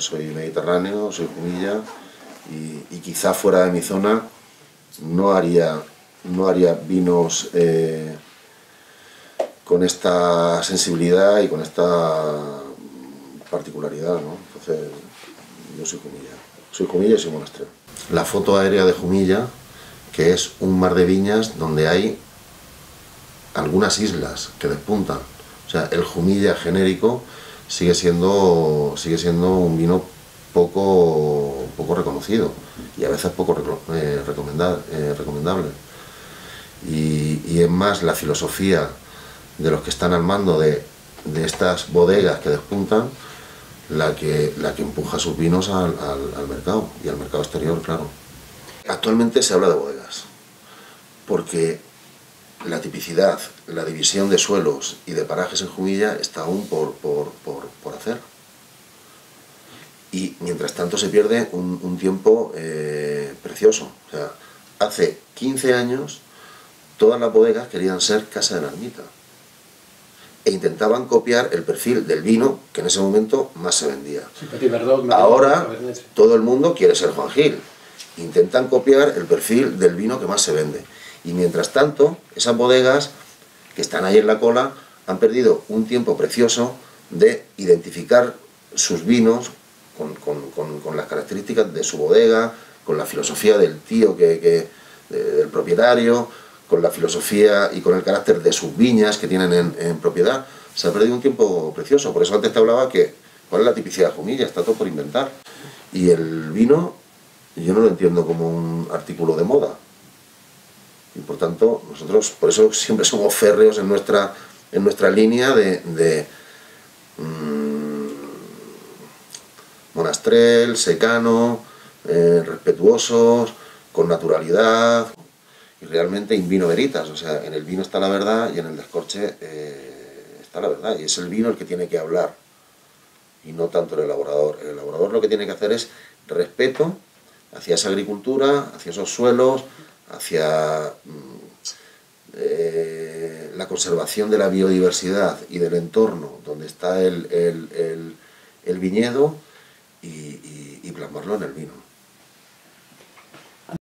soy mediterráneo, soy Jumilla y, quizá fuera de mi zona no haría, no haría vinos eh, con esta sensibilidad y con esta particularidad, ¿no? Entonces, yo soy Jumilla. Soy Jumilla y soy monastrero. La foto aérea de Jumilla, que es un mar de viñas donde hay algunas islas que despuntan. O sea, el Jumilla genérico sigue siendo, sigue siendo un vino poco, poco reconocido y a veces poco eh, eh, recomendable. Y, es más la filosofía de los que están al mando de, de estas bodegas que despuntan la que, la que empuja sus vinos al, al, mercado y al mercado exterior, claro. Actualmente se habla de bodegas, porque la tipicidad, la división de suelos y de parajes en Jumilla está aún por, hacer. Y mientras tanto se pierde un, un tiempo eh, precioso. O sea, hace 15 años todas las bodegas querían ser Casa de la Ermita e intentaban copiar el perfil del vino que en ese momento más se vendía. Ahora todo el mundo quiere ser Juan Gil. Intentan copiar el perfil del vino que más se vende. Y mientras tanto, esas bodegas que están ahí en la cola han perdido un tiempo precioso de identificar sus vinos con, las características de su bodega, con la filosofía del tío, que, del propietario, con la filosofía y con el carácter de sus viñas que tienen en, propiedad, se ha perdido un tiempo precioso. Por eso antes te hablaba que, ¿cuál es la tipicidad de Jumilla? Está todo por inventar. Y el vino, yo no lo entiendo como un artículo de moda. Y por tanto, nosotros, por eso siempre somos férreos en nuestra, en nuestra línea de, monastrel, secano, eh, respetuosos, con naturalidad, y realmente in vino veritas, o sea, en el vino está la verdad y en el descorche eh, está la verdad, y es el vino el que tiene que hablar, y no tanto el elaborador. El elaborador lo que tiene que hacer es respeto hacia esa agricultura, hacia esos suelos, hacia mm, eh, la conservación de la biodiversidad y del entorno donde está el, viñedo y, y plasmarlo en el vino.